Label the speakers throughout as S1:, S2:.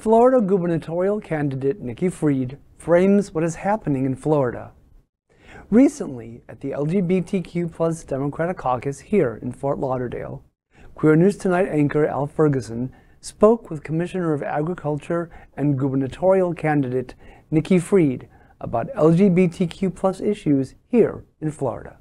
S1: Florida gubernatorial candidate Nikki Fried frames what is happening in Florida. Recently, at the LGBTQ plus Democratic caucus here in Fort Lauderdale, Queer News Tonight anchor Al Ferguson spoke with Commissioner of Agriculture and gubernatorial candidate Nikki Fried about LGBTQ plus issues here in Florida.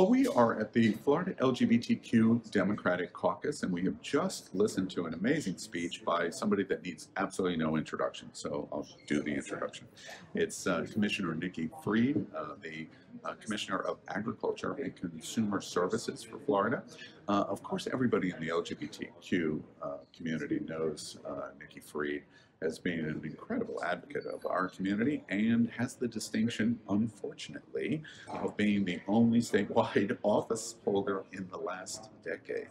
S2: Well, we are at the Florida LGBTQ Democratic Caucus, and we have just listened to an amazing speech by somebody that needs absolutely no introduction. So I'll do the introduction. It's uh, Commissioner Nikki Fried, uh, the uh, Commissioner of Agriculture and Consumer Services for Florida. Uh, of course, everybody in the LGBTQ uh, community knows uh, Nikki Fried as been an incredible advocate of our community and has the distinction, unfortunately, of being the only statewide office holder in the last decade.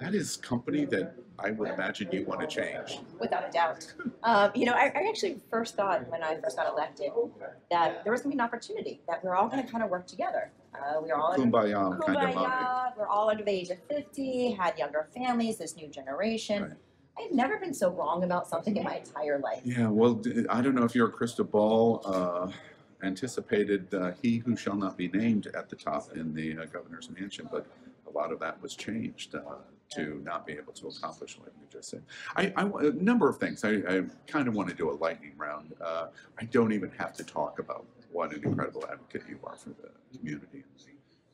S2: That is company that I would imagine you want to change.
S3: Without a doubt. Um, you know, I, I, actually first thought when I first got elected that there was going to be an opportunity that we're all going to kind of work together. Uh, we are all
S2: kumbaya,
S3: under, kumbaya kind of we're all under the age of 50, had younger families, this new generation. Right. I've never been so wrong about something in my entire life.
S2: Yeah, well, I don't know if your crystal ball uh, anticipated uh, he who shall not be named at the top in the uh, governor's mansion, but a lot of that was changed uh, to not be able to accomplish what you just said. I, I a number of things. I, I kind of want to do a lightning round. Uh, I don't even have to talk about what an incredible advocate you are for the community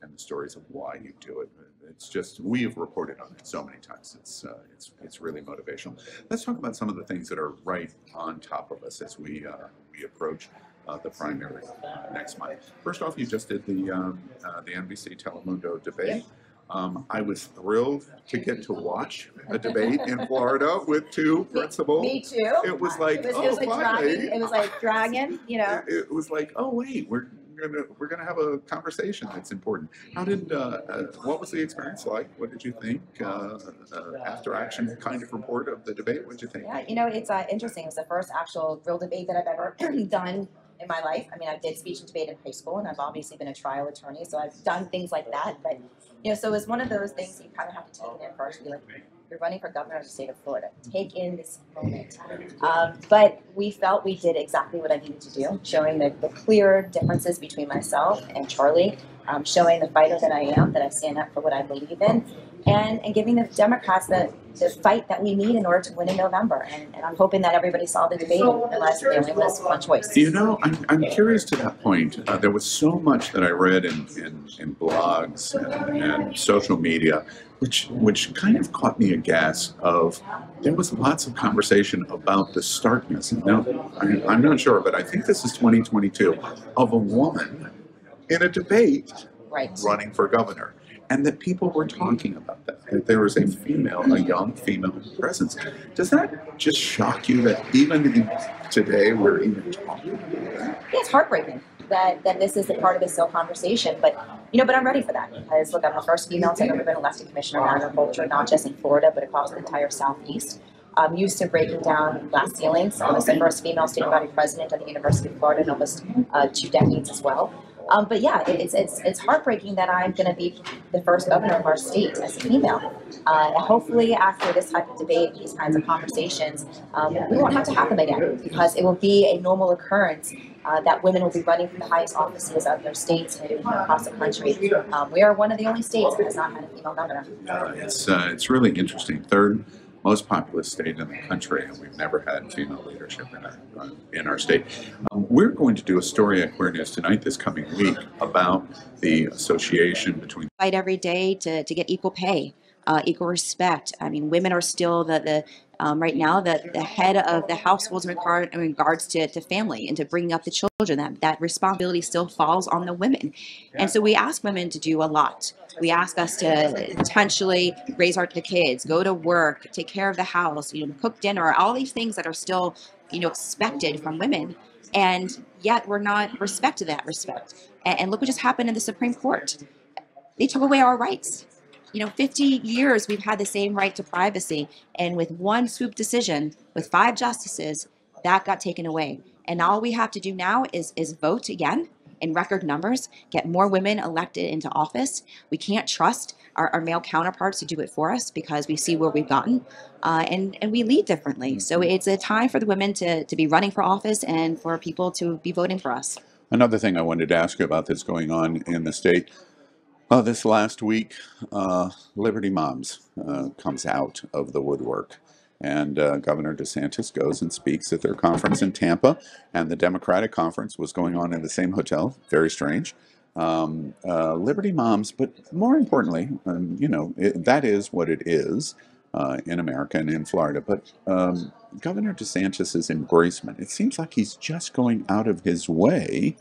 S2: and the stories of why you do it. It's just we have reported on it so many times. It's uh, it's it's really motivational. Let's talk about some of the things that are right on top of us as we uh, we approach uh, the primary uh, next month. First off, you just did the um, uh, the NBC Telemundo debate. Um, I was thrilled to get to watch a debate in Florida with two principals.
S3: Me, too.
S2: It was like, it was,
S3: oh,
S2: it was like
S3: dragging. It was like dragging. You know.
S2: It, it was like, oh wait, we're gonna we're gonna have a conversation that's important. How did uh, uh, what was the experience like? What did you think uh, uh after action kind of report of the debate? What did you think?
S3: Yeah, you know it's uh, interesting. It's the first actual real debate that I've ever done in my life. I mean, I did speech and debate in high school, and I've obviously been a trial attorney, so I've done things like that. But you know, so it was one of those things you kind of have to take it in first. Be like, you're running for governor of the state of Florida. Take in this moment. Um, but we felt we did exactly what I needed to do, showing the, the clear differences between myself and Charlie, um, showing the fighter that I am, that I stand up for what I believe in, and, and giving the Democrats the, the fight that we need in order to win in November. And, and I'm hoping that everybody saw the debate and realized there only was one choice.
S2: You know, I'm, I'm curious to that point. Uh, there was so much that I read in, in, in blogs and, and social media which which kind of caught me aghast of there was lots of conversation about the starkness. Now, I, am not sure, but I think this is 2022 of a woman in a debate
S3: right.
S2: running for governor. And that people were talking about that, that there was a female, a young female presence. Does that just shock you that even today we're even talking about that?
S3: It's heartbreaking that, that this is a part of this still conversation. But you know, but I'm ready for that because look, I'm the first female to ever been elected commissioner of agriculture, not just in Florida, but across the entire southeast. I'm used to breaking down glass ceilings. I was the first female student body president at the University of Florida in almost uh, two decades as well. Um, but yeah, it's, it's, it's heartbreaking that I'm going to be the first governor of our state as a female. Uh, hopefully, after this type of debate, these kinds of conversations, um, we won't have to have them again because it will be a normal occurrence uh, that women will be running for the highest offices of their states and across the country. Um, we are one of the only states that has not had a female governor.
S2: Uh, it's, uh, it's really interesting. Third most populous state in the country, and we've never had female leadership in our, uh, in our state. Um, we're going to do a story at Queer News Tonight this coming week about the association between.
S3: Fight every day to, to get equal pay. Uh, equal respect. I mean, women are still the, the um, right now the, the head of the households in, regard, in regards to, to family and to bringing up the children. That, that responsibility still falls on the women. And so we ask women to do a lot. We ask us to potentially raise our the kids, go to work, take care of the house, you know, cook dinner, all these things that are still, you know, expected from women. And yet we're not respected that respect. And, and look what just happened in the Supreme Court. They took away our rights you know, 50 years we've had the same right to privacy. And with one swoop decision, with five justices, that got taken away. And all we have to do now is, is vote again in record numbers, get more women elected into office. We can't trust our, our male counterparts to do it for us because we see where we've gotten, uh, and and we lead differently. So it's a time for the women to to be running for office and for people to be voting for us.
S2: Another thing I wanted to ask you about that's going on in the state. Uh, this last week, uh, Liberty Moms uh, comes out of the woodwork, and uh, Governor DeSantis goes and speaks at their conference in Tampa, and the Democratic conference was going on in the same hotel. Very strange. Um, uh, Liberty Moms, but more importantly, um, you know, it, that is what it is uh, in America and in Florida. But um, Governor DeSantis's embracement, it seems like he's just going out of his way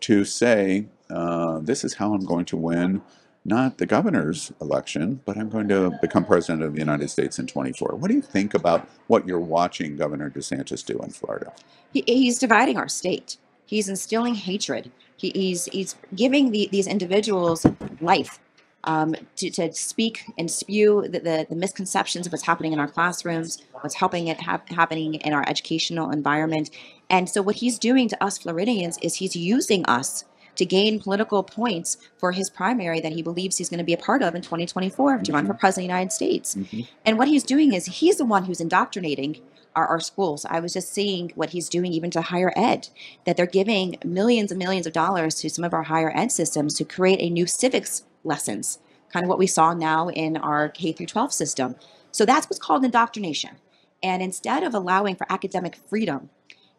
S2: to say, uh, this is how I'm going to win not the governor's election, but I'm going to become president of the United States in 24. What do you think about what you're watching Governor DeSantis do in Florida?
S3: He, he's dividing our state. He's instilling hatred. He, he's he's giving the, these individuals life um, to, to speak and spew the, the, the misconceptions of what's happening in our classrooms, what's helping it hap- happening in our educational environment. And so, what he's doing to us Floridians is he's using us to gain political points for his primary that he believes he's going to be a part of in 2024 to run for president of the United States.
S2: Mhm.
S3: And what he's doing is he's the one who's indoctrinating our, our schools. I was just seeing what he's doing even to higher ed, that they're giving millions and millions of dollars to some of our higher ed systems to create a new civics lessons, kind of what we saw now in our K through 12 system. So that's what's called indoctrination. And instead of allowing for academic freedom,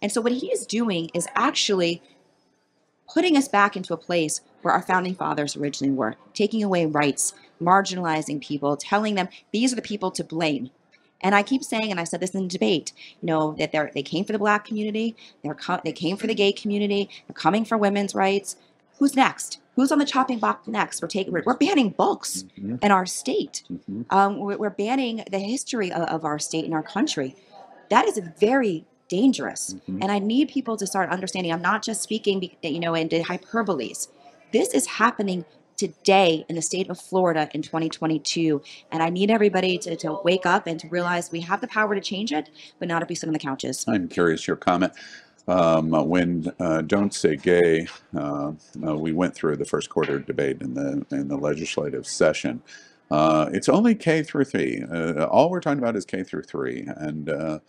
S3: and so what he is doing is actually putting us back into a place where our founding fathers originally were, taking away rights, marginalizing people, telling them these are the people to blame. And I keep saying, and I said this in the debate, you know, that they're they came for the black community, they're they came for the gay community, they're coming for women's rights. Who's next? Who's on the chopping block next? We're taking, we're, we're banning books
S2: Mhm.
S3: in our state.
S2: Mhm.
S3: Um, we're, we're banning the history of, of our state and our country. That is a very dangerous.
S2: Mhm.
S3: And I need people to start understanding. I'm not just speaking, you know, into hyperboles. This is happening today in the state of Florida in 2022. And I need everybody to, to wake up and to realize we have the power to change it, but not if we sit on the couches.
S2: I'm curious your comment. Um, uh, when uh, Don't Say Gay, uh, uh, we went through the first quarter debate in the in the legislative session. Uh, it's only K through three. Uh, all we're talking about is K through three, and uh,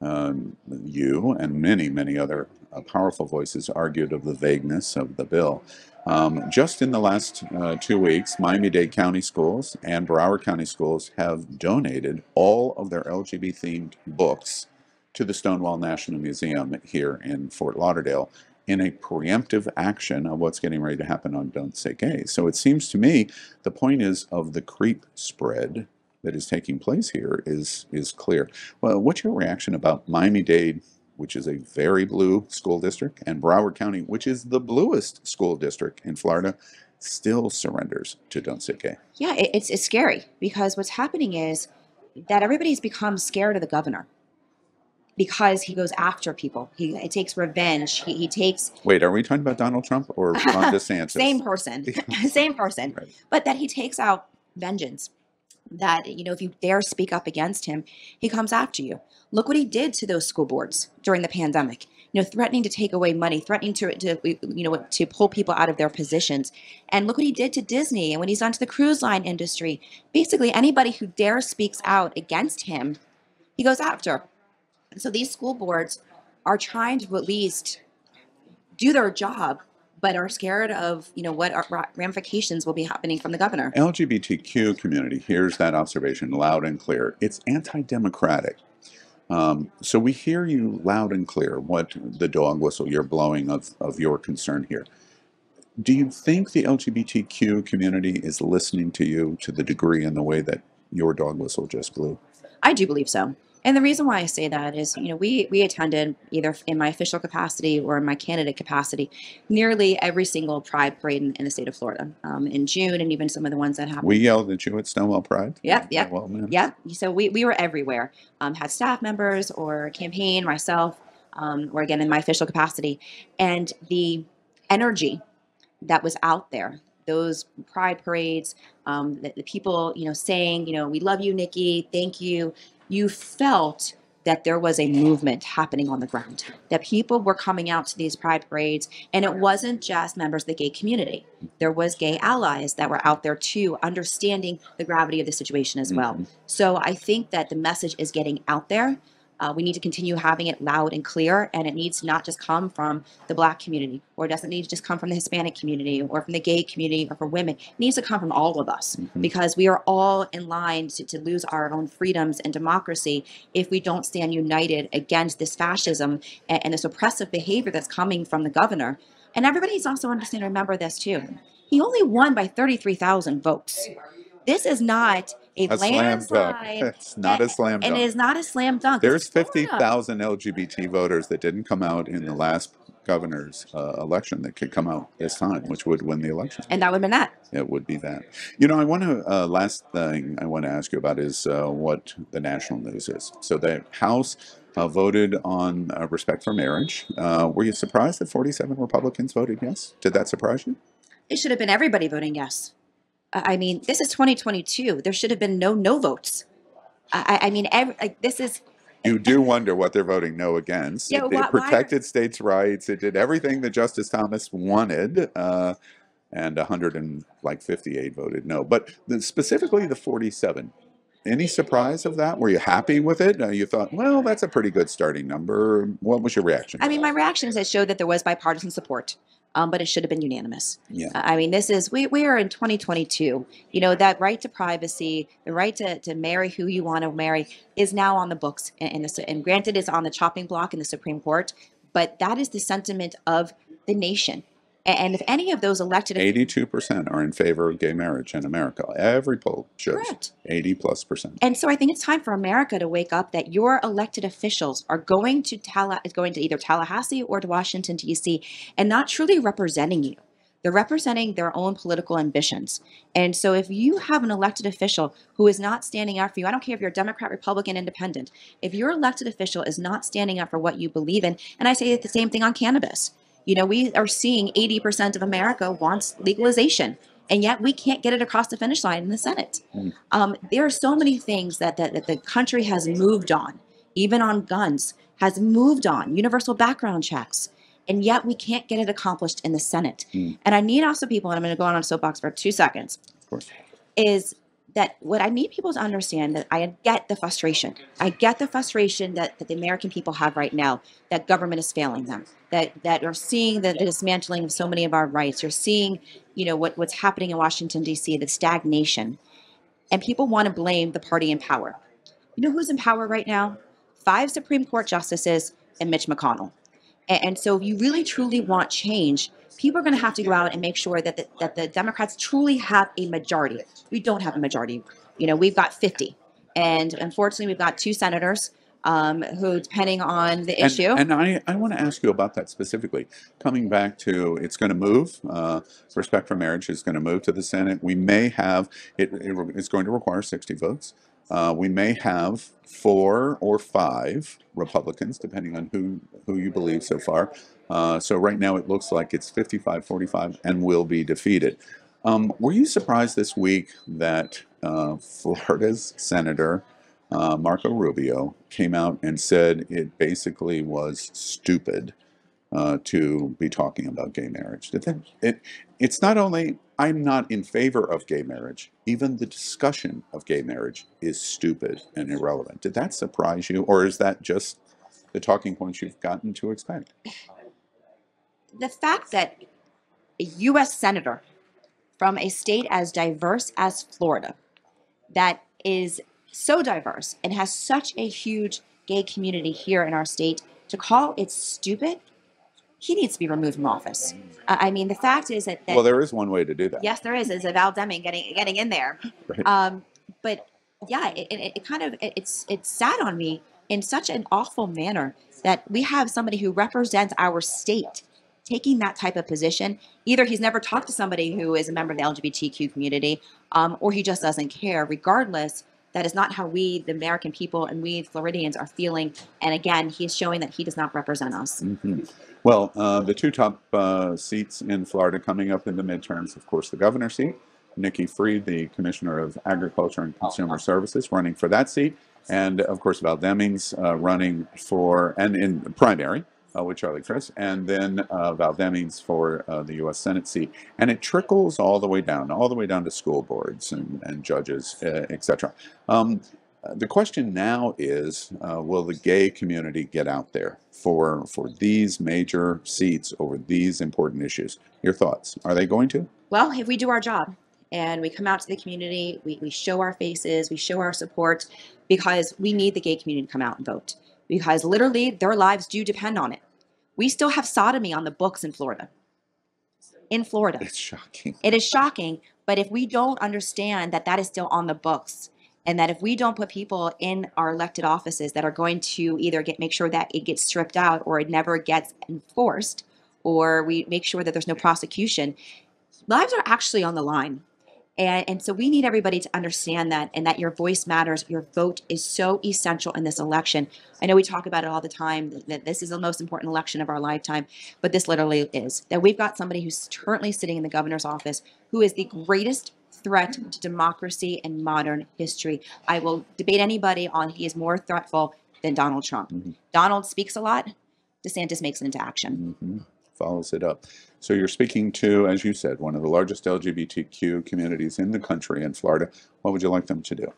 S2: um, you and many many other uh, powerful voices argued of the vagueness of the bill. Um, just in the last uh, two weeks, Miami-Dade County Schools and Broward County Schools have donated all of their LGBT themed books to the Stonewall National Museum here in Fort Lauderdale in a preemptive action of what's getting ready to happen on Don't Say Gay. So it seems to me the point is of the creep spread that is taking place here is is clear. Well, what's your reaction about Miami-Dade, which is a very blue school district, and Broward County, which is the bluest school district in Florida, still surrenders to Gay?
S3: Yeah, it, it's, it's scary because what's happening is that everybody's become scared of the governor because he goes after people. He, he takes revenge. He, he takes
S2: Wait, are we talking about Donald Trump or Ron DeSantis?
S3: same person, same person,
S2: Right.
S3: but that he takes out vengeance. That you know, if you dare speak up against him, he comes after you. Look what he did to those school boards during the pandemic. You know, threatening to take away money, threatening to, to you know to pull people out of their positions, and look what he did to Disney and when he's done to the cruise line industry. Basically, anybody who dares speaks out against him, he goes after. So these school boards are trying to at least do their job, but are scared of you know what are ramifications will be happening from the governor.
S2: LGBTQ community hears that observation loud and clear. It's anti-democratic. Um, so we hear you loud and clear. What the dog whistle you're blowing of of your concern here. Do you think the LGBTQ community is listening to you to the degree and the way that your dog whistle just blew?
S3: I do believe so. And the reason why I say that is, you know, we we attended either in my official capacity or in my candidate capacity, nearly every single Pride parade in, in the state of Florida um, in June, and even some of the ones that happened.
S2: We yelled at you at Stonewall Pride.
S3: Yep, yep.
S2: Well, man.
S3: Yeah. So we, we were everywhere. Um, had staff members or campaign, myself, um, or again in my official capacity. And the energy that was out there, those pride parades, um, the, the people, you know, saying, you know, we love you, Nikki, thank you. You felt that there was a movement happening on the ground, that people were coming out to these pride parades, and it wasn't just members of the gay community. There was gay allies that were out there too, understanding the gravity of the situation as well. Mm-hmm. So I think that the message is getting out there. Uh, we need to continue having it loud and clear, and it needs to not just come from the Black community, or it doesn't need to just come from the Hispanic community, or from the gay community, or from women. It needs to come from all of us because we are all in line to, to lose our own freedoms and democracy if we don't stand united against this fascism and, and this oppressive behavior that's coming from the governor. And everybody needs also understand and remember this too. He only won by 33,000 votes. This is not a,
S2: A slam dunk.
S3: landslide.
S2: It's not a slam
S3: And it
S2: dunk.
S3: is not a slam dunk.
S2: There's
S3: Florida.
S2: 50,000 LGBT voters that didn't come out in the last governor's uh, election that could come out this time, which would win the election.
S3: And that would have been that.
S2: It would be that. You know, I want to, uh, last thing I want to ask you about is uh, what the national news is. So the House uh, voted on uh, respect for marriage. Uh, were you surprised that 47 Republicans voted yes? Did that surprise you?
S3: It should have been everybody voting yes. I mean, this is 2022. There should have been no no votes. I, I mean, every, like this is
S2: You do wonder what they're voting no against.
S3: Yeah,
S2: it,
S3: why-
S2: it
S3: why-
S2: protected states' rights. It did everything that Justice Thomas wanted, uh, and 158 voted no. But the, specifically the 47. Any surprise of that? Were you happy with it? Uh, you thought, well, that's a pretty good starting number. What was your reaction?
S3: I mean, my reaction is it showed that there was bipartisan support, um, but it should have been unanimous.
S2: yeah.
S3: I mean, this is we we are in 2022. You know that right to privacy, the right to, to marry who you want to marry, is now on the books, and and, the, and granted, it's on the chopping block in the Supreme Court. But that is the sentiment of the nation. And if any of those elected,
S2: 82% are in favor of gay marriage in America. Every poll shows
S3: Correct.
S2: 80 plus percent.
S3: And so I think it's time for America to wake up that your elected officials are going to is going to either Tallahassee or to Washington D.C. and not truly representing you. They're representing their own political ambitions. And so if you have an elected official who is not standing up for you, I don't care if you're a Democrat, Republican, Independent, if your elected official is not standing up for what you believe in, and I say the same thing on cannabis. You know, we are seeing 80% of America wants legalization, and yet we can't get it across the finish line in the Senate. Um, there are so many things that, that, that the country has moved on, even on guns, has moved on, universal background checks, and yet we can't get it accomplished in the Senate.
S2: Mm.
S3: And I need also people, and I'm going to go on a soapbox for two seconds,
S2: Of course.
S3: is that what I need people to understand that I get the frustration. I get the frustration that, that the American people have right now that government is failing them, that that are seeing the, the dismantling of so many of our rights. You're seeing, you know, what, what's happening in Washington, D.C., the stagnation. And people want to blame the party in power. You know who's in power right now? Five Supreme Court justices and Mitch McConnell. And, and so if you really truly want change, people are going to have to go out and make sure that the, that the Democrats truly have a majority. We don't have a majority. You know, we've got 50. And unfortunately, we've got two senators um, who, depending on the
S2: And-
S3: issue,
S2: And, I, I want to ask you about that specifically. Coming back to it's going to move, uh, respect for marriage is going to move to the Senate. We may have, it, it, it's going to require 60 votes. Uh, we may have four or five Republicans, depending on who, who you believe so far. Uh, so right now it looks like it's 55 45 and will be defeated. Um, were you surprised this week that uh, Florida's Senator uh, Marco Rubio came out and said it basically was stupid uh, to be talking about gay marriage. That, it, it's not only I'm not in favor of gay marriage, even the discussion of gay marriage is stupid and irrelevant. Did that surprise you, or is that just the talking points you've gotten to expect?
S3: the fact that a U.S. senator from a state as diverse as Florida, that is so diverse and has such a huge gay community here in our state, to call it stupid, he needs to be removed from office. I I mean, the fact is that, that
S2: Well, there is one way to do that.
S3: yes, there is, is a Val Deming getting getting in there.
S2: Right.
S3: Um, but yeah, it, it, it kind of it, it's it's sad on me in such an awful manner that we have somebody who represents our state taking that type of position. Either he's never talked to somebody who is a member of the LGBTQ community, um, or he just doesn't care. Regardless, that is not how we, the American people, and we Floridians are feeling. And again, he is showing that he does not represent us.
S2: Mhm. Well, uh, the two top uh, seats in Florida coming up in the midterms, of course, the governor seat, Nikki Fried, the Commissioner of Agriculture and Consumer Services, running for that seat, and of course Val Demings uh, running for and in primary with Charlie Crist, and then uh, Val Demings for uh, the U.S. Senate seat, and it trickles all the way down, all the way down to school boards and, and judges, uh, etc. Um, the question now is, uh, will the gay community get out there for for these major seats over these important issues? Your thoughts? Are they going to?
S3: Well, if we do our job and we come out to the community, we, we show our faces, we show our support, because we need the gay community to come out and vote. Because literally, their lives do depend on it. We still have sodomy on the books in Florida. In Florida.
S2: It's shocking.
S3: It is shocking, but if we don't understand that that is still on the books, and that if we don't put people in our elected offices that are going to either get make sure that it gets stripped out or it never gets enforced, or we make sure that there's no prosecution, lives are actually on the line. And, and so we need everybody to understand that and that your voice matters. Your vote is so essential in this election. I know we talk about it all the time that this is the most important election of our lifetime, but this literally is. That we've got somebody who's currently sitting in the governor's office who is the greatest threat to democracy in modern history. I will debate anybody on he is more threatful than Donald Trump.
S2: Mm-hmm.
S3: Donald speaks a lot, DeSantis makes it into action.
S2: hmm Follows it up. So you're speaking to, as you said, one of the largest LGBTQ communities in the country in Florida. What would you like them to do?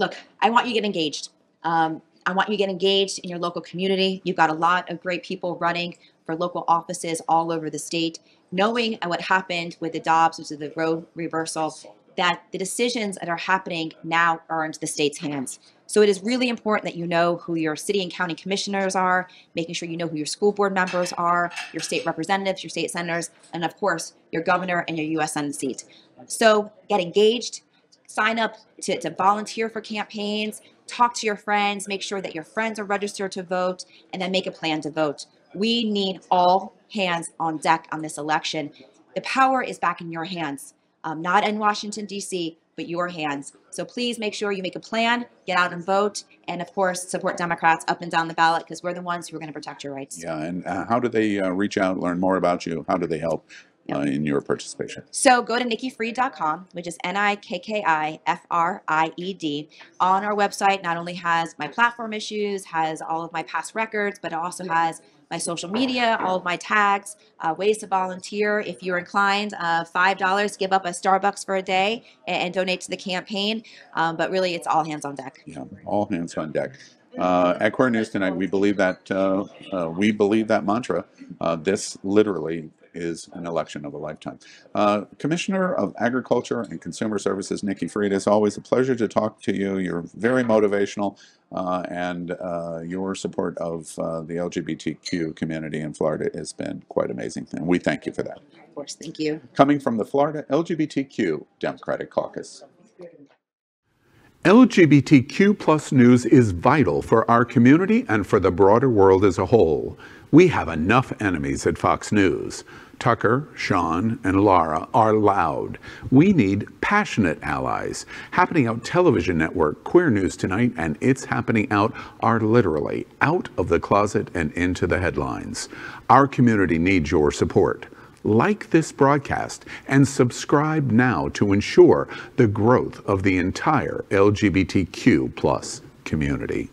S3: look, I want you to get engaged. Um, I want you to get engaged in your local community. You've got a lot of great people running for local offices all over the state. Knowing what happened with the Dobbs, which is the Roe reversal, that the decisions that are happening now are into the state's hands. So it is really important that you know who your city and county commissioners are, making sure you know who your school board members are, your state representatives, your state senators, and of course, your governor and your U.S. Senate seat. So get engaged, sign up to, to volunteer for campaigns, talk to your friends, make sure that your friends are registered to vote, and then make a plan to vote. We need all hands on deck on this election. The power is back in your hands, um, not in Washington, D.C., but your hands. So please make sure you make a plan, get out and vote, and of course, support Democrats up and down the ballot because we're the ones who are going to protect your rights.
S2: Yeah, and uh, how do they uh, reach out, learn more about you? How do they help uh, in your participation?
S3: So go to nikkiFried.com, which is N I K K I F R I E D. On our website, not only has my platform issues, has all of my past records, but it also has my social media, all of my tags, uh, ways to volunteer. If you're inclined, uh, $5, give up a Starbucks for a day and, and donate to the campaign. Um, but really, it's all hands on deck.
S2: Yeah, all hands on deck. Uh, at Queer News tonight, we believe that uh, uh, we believe that mantra. Uh, this literally is an election of a lifetime. Uh, Commissioner of Agriculture and Consumer Services, Nikki Fried, it's always a pleasure to talk to you. You're very motivational, uh, and uh, your support of uh, the LGBTQ community in Florida has been quite amazing, and we thank you for that.
S3: Of course, thank you.
S2: Coming from the Florida LGBTQ Democratic Caucus.
S4: LGBTQ plus news is vital for our community and for the broader world as a whole. We have enough enemies at Fox News. Tucker, Sean, and Lara are loud. We need passionate allies. Happening Out Television Network, Queer News Tonight, and It's Happening Out are literally out of the closet and into the headlines. Our community needs your support like this broadcast and subscribe now to ensure the growth of the entire LGBTQ plus community.